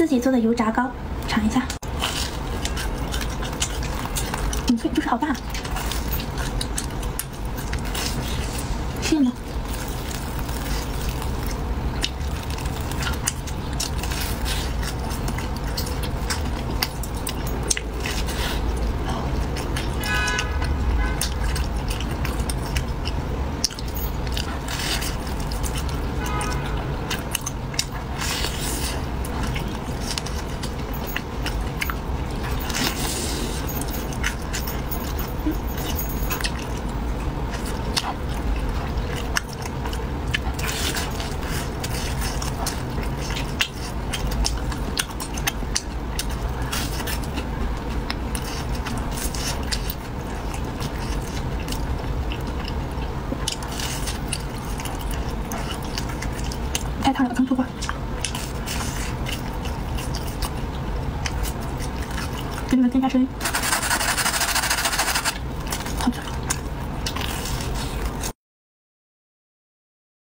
自己做的油炸糕，尝一下，很脆，就是好大，太烫了，刚出锅，给你们听一下声音。